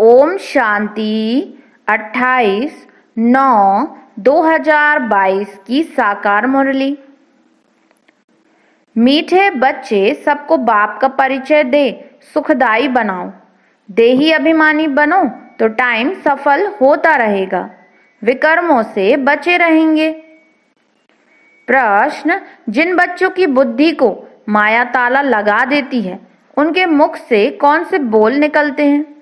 ओम शांति 28 नौ 2022 की साकार मुरली। मीठे बच्चे सबको बाप का परिचय दे, सुखदाई बनाओ। देही अभिमानी बनो तो टाइम सफल होता रहेगा। विकर्मों से बचे रहेंगे। प्रश्न, जिन बच्चों की बुद्धि को माया ताला लगा देती है, उनके मुख से कौन से बोल निकलते हैं?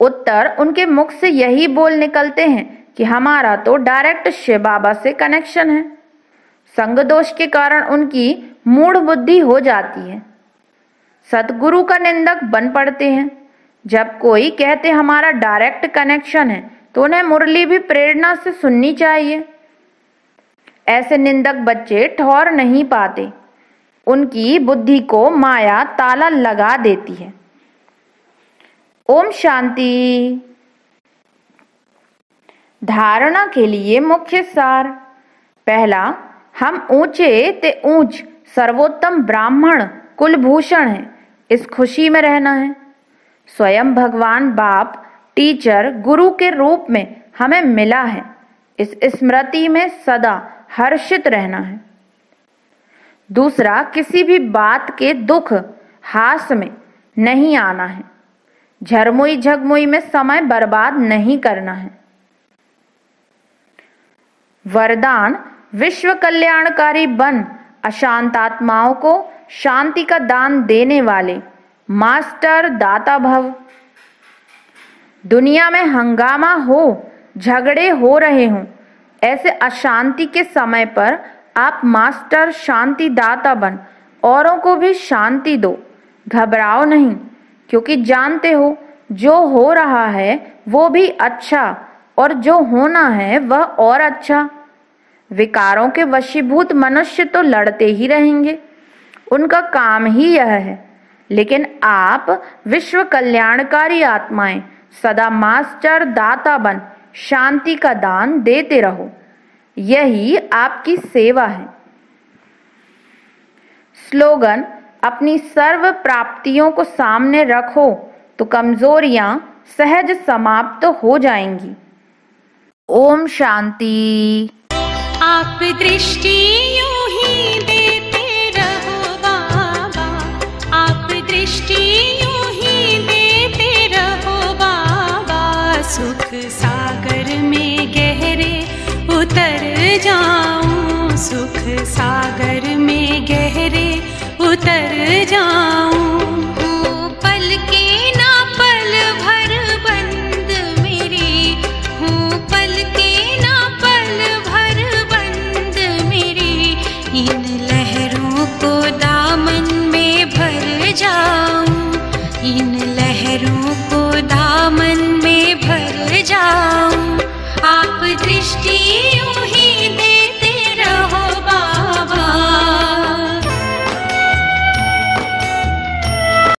उत्तर, उनके मुख से यही बोल निकलते हैं कि हमारा तो डायरेक्ट शिव बाबा से कनेक्शन है। संग दोष के कारण उनकी मूढ़ बुद्धि हो जाती है। सतगुरु का निंदक बन पड़ते हैं। जब कोई कहते हमारा डायरेक्ट कनेक्शन है तो उन्हें मुरली भी प्रेरणा से सुननी चाहिए। ऐसे निंदक बच्चे ठौर नहीं पाते। उनकी बुद्धि को माया ताला लगा देती है। ओम शांति। धारणा के लिए मुख्य सार। पहला, हम ऊँचे ते ऊंच सर्वोत्तम ब्राह्मण कुलभूषण हैं। इस खुशी में रहना है। स्वयं भगवान बाप, टीचर, गुरु के रूप में हमें मिला है। इस स्मृति में सदा हर्षित रहना है। दूसरा, किसी भी बात के दुख, हास में नहीं आना है। झरमुई झगमुई में समय बर्बाद नहीं करना है। वरदान विश्व कल्याणकारी बन अशांत आत्माओं को शांति का दान देने वाले मास्टर दाता भव दुनिया में हंगामा हो, झगड़े हो रहे हों, ऐसे अशांति के समय पर आप मास्टर शांति दाता बन, औरों को भी शांति दो। घबराओ नहीं। क्योंकि जानते हो, जो हो रहा है, वो भी अच्छा और जो होना है, वह और अच्छा। विकारों के वशीभूत मनुष्य तो लड़ते ही रहेंगे। उनका काम ही यह है। लेकिन आप विश्व कल्याणकारी आत्माएँ, सदा मास्टर दाता बन, शांति का दान देते रहो। यही आपकी सेवा है। स्लोगन अपनी सर्व प्राप्तियों को सामने रखो तो कमजोरियाँ सहज समाप्त तो हो जाएँगी। ओम शांति। आप दृष्टि ही देते रहो आप दृष्टि देते रहो सुख सागर में गहरे उतर सुख सागर में गहरे उतर जाऊँ। पल के ना पल भर बंद मेरी। हूँ पल के ना पल भर बंद मेरी। इन लहरों को दामन में भर जाऊँ। इन लहरों को दामन में भर जाऊँ। आप दृष्टि